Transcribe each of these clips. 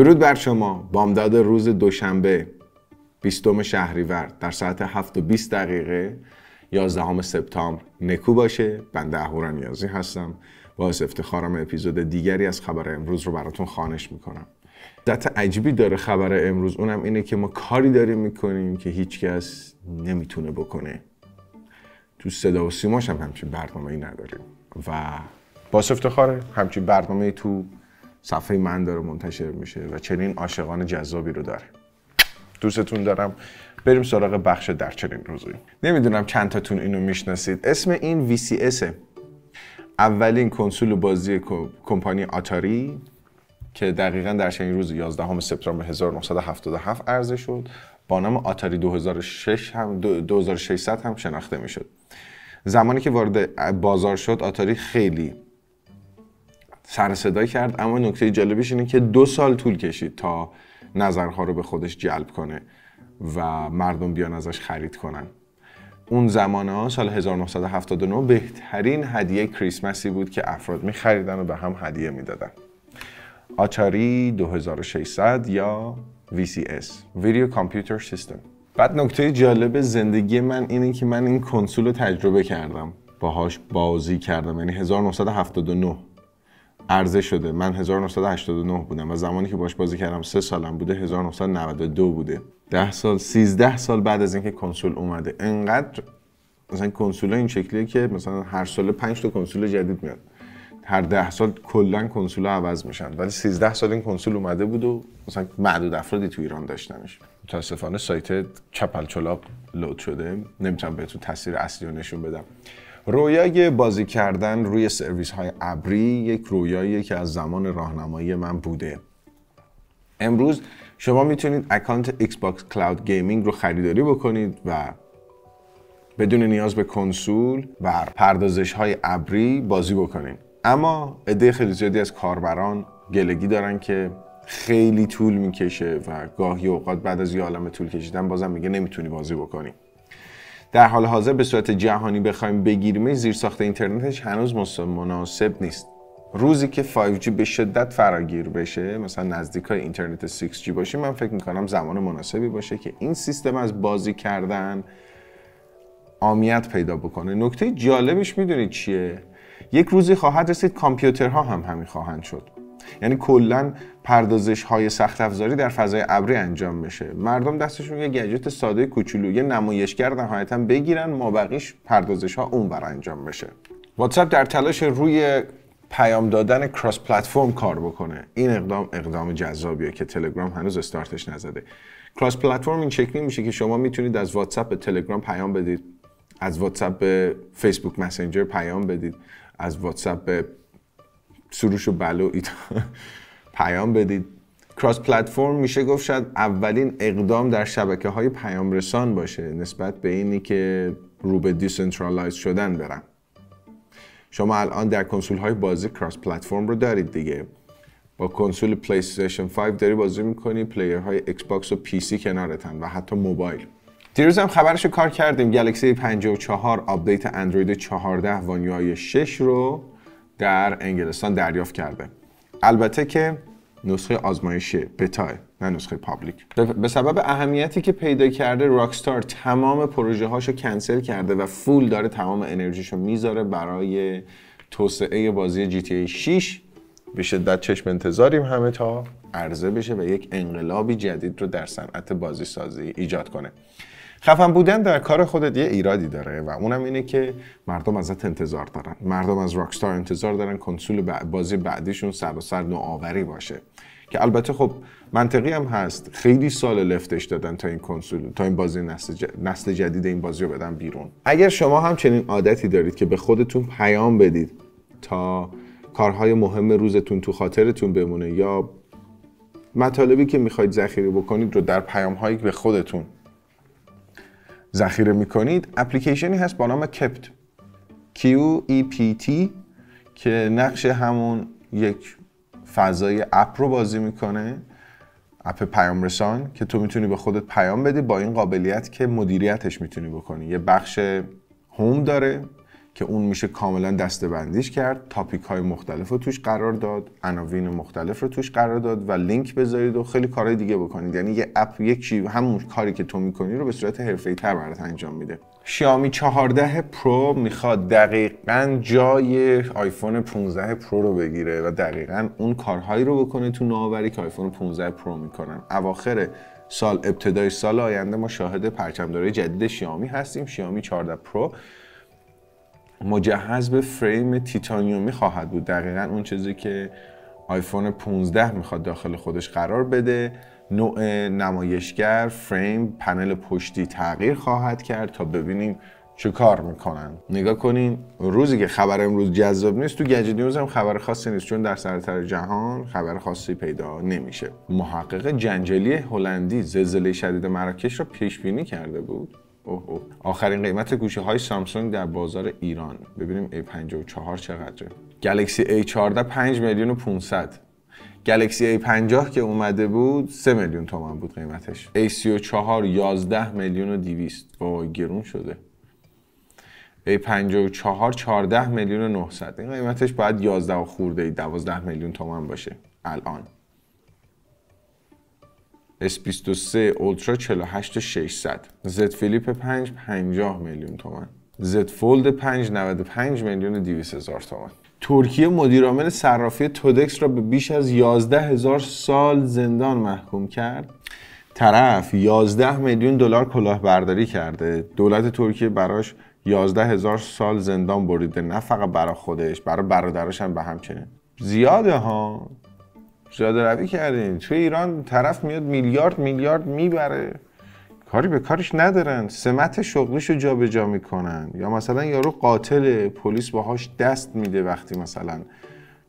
درود بر شما. بامداد روز دوشنبه 20 شهریور در ساعت 7 و 20 دقیقه 11 سپتامبر. نکو باشه. بنده اهورا نیازی هستم. باعث افتخارم اپیزود دیگری از خبر امروز رو براتون خانش می‌کنم. دت عجیبی داره خبر امروز. اونم اینه که ما کاری داریم می‌کنیم که هیچکس نمی‌تونه بکنه. تو صدا و سیماش هم همچین برنامه ای نداریم. و باعث افتخاره. همچین برنامه تو صفحه من داره منتشر میشه و چنین عاشقان جذابی رو داره. دوستتون دارم. بریم سراغ بخش در چنین روزی نمی‌دونم چند تاتون اینو می‌شناسید. اسم این VCS اولین کنسول بازی کمپانی آتاری که دقیقا در چنین روز 11 سپتامبر 1977 عرضه شد. با نام آتاری 2006 هم 2600 هم شناخته می‌شد. زمانی که وارد بازار شد آتاری خیلی سر صدا کرد اما نکته جالبیش اینه که دو سال طول کشید تا نظرها رو به خودش جلب کنه و مردم بیان ازش خرید کنن. اون زمان ها سال 1979 بهترین هدیه کریسمسی بود که افراد می خریدن و به هم هدیه می‌دادن. آچاری 2600 یا VCS Video Computer System. بعد نکته جالب زندگی من اینه که من این کنسول رو تجربه کردم. باهاش بازی کردم یعنی 1979 عرضه شده. من 1989 بودم و زمانی که باش بازی کردم سه سالم بوده 1992 بوده. 10 سال 13 سال بعد از اینکه کنسول اومده. انقدر مثلا کنسول این شکلیه که مثلا هر سال 5 تا کنسول جدید میاد. هر ده سال کلا کنسول عوض میشن. ولی 13 سال این کنسول اومده بود و مثلا معدود افرادی تو ایران داشتنش. متاسفانه سایت چپل چلاق لود شده. نمی‌تونم بهتون تصویر اصلی رو نشون بدم. رویای بازی کردن روی سرویس های ابری یک رویایی که از زمان راهنمایی من بوده. امروز شما می‌تونید account Xbox Cloud Gaming رو خریداری بکنید و بدون نیاز به کنسول و پردازش های ابری بازی بکنید اما عده خیلی زیادی از کاربران گلگی دارن که خیلی طول می‌کشه و گاهی اوقات بعد از یه عالم طول کشیدن بازم میگه نمی‌تونی بازی بکنی. در حال حاضر به صورت جهانی بخوایم بگیریم زیر ساخت اینترنتش هنوز مناسب نیست. روزی که 5G به شدت فراگیر بشه مثلا نزدیک های اینترنت 6G باشه من فکر می‌کنم زمان مناسبی باشه که این سیستم از بازی کردن آمیت پیدا بکنه. نکته جالبش می‌دونید چیه؟ یک روزی خواهد رسید کامپیوترها هم همین خواهند شد. یعنی کلا پردازش های سخت افزاری در فضای ابری انجام بشه. مردم دستشون یه گجت ساده کوچولو یه نمایشگر نهایتا بگیرن ما بقیش پردازش ها اونور انجام بشه. واتساپ در تلاش روی پیام دادن کراس پلتفرم کار بکنه. این اقدام اقدام جذابیه که تلگرام هنوز استارتش نزده. کراس پلتفرم این شکلی میشه که شما می‌تونید از واتساپ به تلگرام پیام بدید از واتساپ به Facebook Messenger پیام بدید از واتساپ به سروش و بله پیام بدید. cross-platform میشه گفت شاید اولین اقدام در شبکه های پیام رسان باشه نسبت به اینی که رو به decentralize شدن برن. شما الان در کنسول های بازی cross-platform رو دارید دیگه. با کنسول PlayStation 5 داری بازی می‌کنی player های Xbox و PC کنارتن و حتی موبایل. دیروز هم خبرش کار کردیم. Galaxy 54 update اندروید 14 و 6 رو. در انگلستان دریافت کرده. البته که نسخه آزمایشی بتاه نه نسخه public. به سبب اهمیتی که پیدا کرده Rockstar تمام پروژه هاشو کنسل کرده و full داره تمام انرژیشو می‌ذاره برای توسعه بازی GTA 6 به شدت چشم انتظاریم همه تا عرضه بشه و یک انقلابی جدید رو در صنعت بازی سازی ایجاد کنه. خفن بودن در کار خودت یه ایرادی داره و اونم اینه که مردم ازت انتظار دارن. مردم از راکستار انتظار دارن کنسول بازی بعدیشون سر و سر نوآوری باشه. که البته خب منطقی هم هست. خیلی سال لفتش دادن تا این کنسول تا این بازی نسل, نسل جدید این بازی رو بدن بیرون. اگر شما هم چنین عادتی دارید که به خودتون پیام بدید تا کارهای مهم روزتون تو خاطرتون بمونه یا مطالبی که می‌خواید ذخیره بکنید رو در پیام هایی به خودتون ذخیره می‌کنید اپلیکیشنی هست با نام کپت Q E که نقش همون یک فضای اپ رو بازی می‌کنه اپ پیام رسان که تو می‌تونی به خودت پیام بدی با این قابلیت که مدیریتش می‌تونی بکنی. یه بخش home داره که اون میشه کاملا دستبندیش کرد. topic های مختلف رو توش قرار داد. عناوین مختلف رو توش قرار داد و لینک بذارید و خیلی کارهای دیگه بکنید. یعنی یه app یک چی همون کاری که تو می‌کنی رو به صورت حرفه‌ای تر برات انجام میده. شیائومی 14 Pro می‌خواد دقیقا جای آیفون 15 Pro رو بگیره و دقیقا اون کارهایی رو بکنه تو نوآوری که آیفون 15 Pro می‌کنن. اواخر سال ابتدای سال آینده ما شاهد پرچمداری جدید شیائومی هستیم. شیائومی 14 Pro مجهز به فریم تیتانیومی خواهد بود. دقیقا اون چیزی که آیفون 15 می‌خواد داخل خودش قرار بده. نوع نمایشگر فریم پنل پشتی تغییر خواهد کرد تا ببینیم چه کار می‌کنن. نگاه کنین روزی که خبر امروز جذاب نیست تو گجت نیوز هم خبر خاصی نیست چون در سراسر جهان خبر خاصی پیدا نمیشه. محقق جنجالی هلندی زلزله شدید مراکش را پیش بینی کرده بود. اوه اوه. آخرین قیمت گوشه های سامسونگ در بازار ایران. ببینیم A54 چقدره. گلکسی A14 5 میلیون و 500 گلکسی A50 که اومده بود 3 میلیون تومن بود قیمتش. A34 11 میلیون و 200 با گرون شده. A54 14 میلیون و 900 این قیمتش باید 11 و خورده 12 میلیون تومن باشه. الان. S23 اولترا 48 و 600 Z فلیپ 5 50 میلیون تومن Z فولد 5 95 میلیون و 200 هزار تومن ترکیه مدیرعامل صرافی تودکس را به بیش از 11 هزار سال زندان محکوم کرد. طرف 11 میلیون دلار کلاهبرداری کرده. دولت ترکیه براش 11 هزار سال زندان بریده. نه فقط برا خودش برا برادراش هم به همچنین. زیاده ها؟ زیاده روی کردین. توی ایران طرف میاد میلیارد میلیارد می‌بره. کاری به کارش ندارن. سمت شغلیش رو جابجا می‌کنن. یا مثلا یارو قاتل پلیس باهاش دست میده وقتی مثلا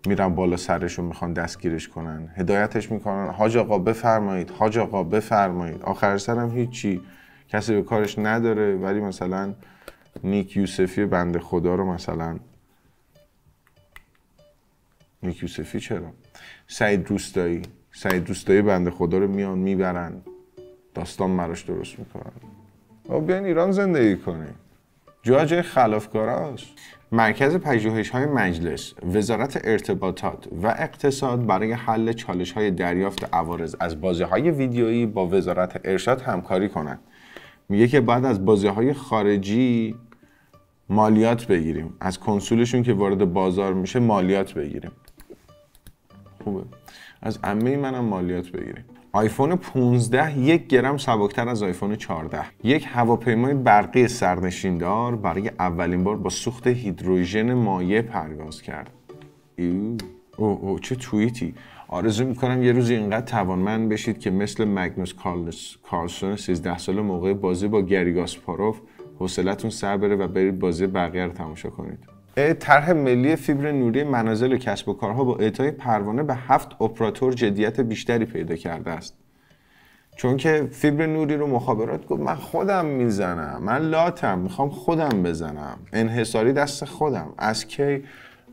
میرن بالا سرش رو می‌خوان دستگیرش کنن. هدایتش می‌کنن. حاج آقا بفرمایید. حاج آقا بفرمایید. آخر سرم هیچی. کسی به کارش نداره. ولی مثلا نیک یوسفی بنده خدا رو مثلا نیک یوسفی چرا؟ سعید روستایی سعید روستایی بنده خدا رو میان می‌برن. داستان مراش درست می‌کنن. و بیاین ایران زندگی کنیم. جا جای خلافکاراست. مرکز پژوهش های مجلس وزارت ارتباطات و اقتصاد برای حل چالش های دریافت عوارض از بازی های ویدیویی با وزارت ارشاد همکاری کنند میگه که بعد از بازی های خارجی مالیات بگیریم. از کنسولشون که وارد بازار میشه مالیات بگیریم. خوبه. از عمه منم مالیات بگیریم. آیفون 15 یک گرم سبکتر از آیفون 14 یک هواپیمای برقی سرنشیندار برای اولین بار با سوخت هیدروژن مایع پرواز کرد. او او چه توییتی. آرزو می‌کنم یه روزی اینقدر توانمند بشید که مثل مگنوس کارلسون 13 سال موقع بازی با گری گاسپاروف حوصلتون سر بره و برید بازی بقیه رو تماشا کنید. طرح ملی فیبر نوری منازل و کسب و کارها با اعطای پروانه به هفت اپراتور جدیت بیشتری پیدا کرده است. چون که فیبر نوری رو مخابرات گفت من خودم می‌زنم من لاتم می‌خوام خودم بزنم. انحصاری دست خودم. از کی؟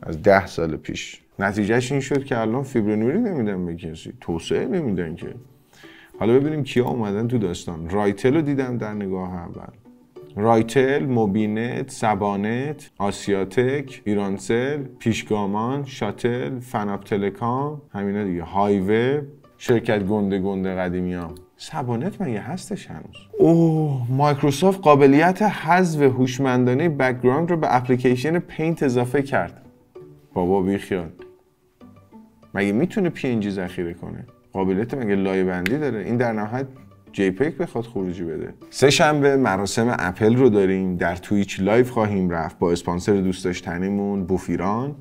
از ده سال پیش. نتیجهش این شد که الان فیبر نوری نمیدن به کسی. توسعه نمیدن که. حالا ببینیم کیا اومدن تو داستان. رایتل رو دیدم در نگاه اول. رایتل، موبینت، صبانت، آسیاتک، ایرانسل، پیشگامان، شاتل، فناپ تلکام همینا دیگه. های وب شرکت گنده گنده قدیمی ها صبانت مگه هستش هنوز؟ اوه مایکروسافت قابلیت حذف هوشمندانه background رو به اپلیکیشن Paint اضافه کرد. بابا بیخیال مگه می‌تونه PNG ذخیره کنه؟ قابلیت مگه لایه بندی داره؟ این در نهایت JPEG بخواد خروجی بده. سه شنبه مراسم اپل رو داریم. در Twitch live خواهیم رفت با اسپانسر دوست داشتنیمون بوفیران.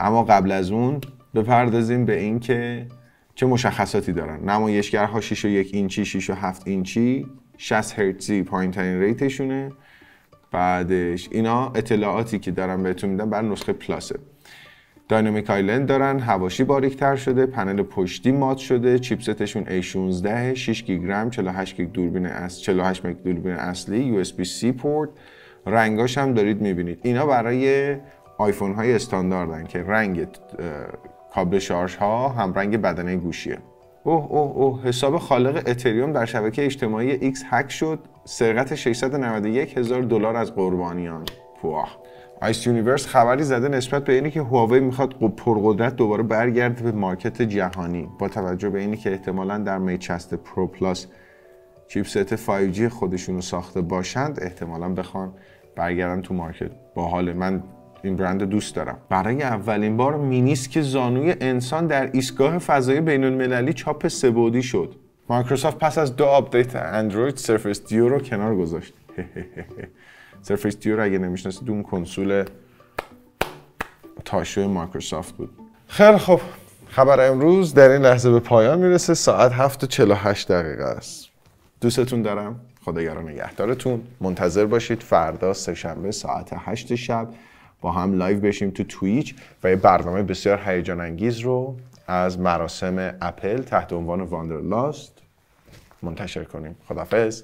اما قبل از اون بپردازیم به اینکه چه مشخصاتی دارن. نمایشگرها 6 و 1 اینچی 6 و 7 اینچی 60 هرتزی پایین ترین rate شونه. بعدش اینا اطلاعاتی که دارم بهتون میدم بر نسخه Plus ه Dynamic Island دارن حواشی باریکتر شده پنل پشتی مات شده chipset شون A16 6 گیگ 48 گیگ دوربین اصل 48 مگ دوربین اصلی USB C port. رنگاش هم دارید می‌بینید. اینا برای آیفون های استانداردن که رنگ کابل شارژ ها هم رنگ بدنه گوشیه. اوه اوه اوه حساب خالق اتریوم در شبکه اجتماعی X هک شد. سرقت 691 هزار دلار از قربانیان. پواه. آیس یونیورس خبری زده نسبت به اینی که هواوی می‌خواد پرقدرت دوباره برگرده به market جهانی. با توجه به اینی که احتمالا در 60 Pro Plus chipset 5G خودشون رو ساخته باشند احتمالا بخوان برگردن تو market. به هر حال من این برند دوست دارم. برای اولین بار مینیسک زانوی انسان در ایستگاه فضایی بین المللی چاپ سه‌بعدی شد. مایکروسافت پس از دو update اندروید سرفیس دیو رو کنار گذاشت. سرفیس دیو رو اگه نمی‌شناسید اون کنسول تاشوی مایکروسافت بود. خیلی خب خبر امروز در این لحظه به پایان می‌رسه. ساعت 7 و 48 دقیقه است. دوستتون دارم. خداگرا نگهدارتون. منتظر باشید. فردا سه‌شنبه ساعت 8 شب با هم live بشیم تو تویچ و یه برنامه بسیار هیجان انگیز رو از مراسم اپل تحت عنوان Wonderlust منتشر کنیم. خدافظ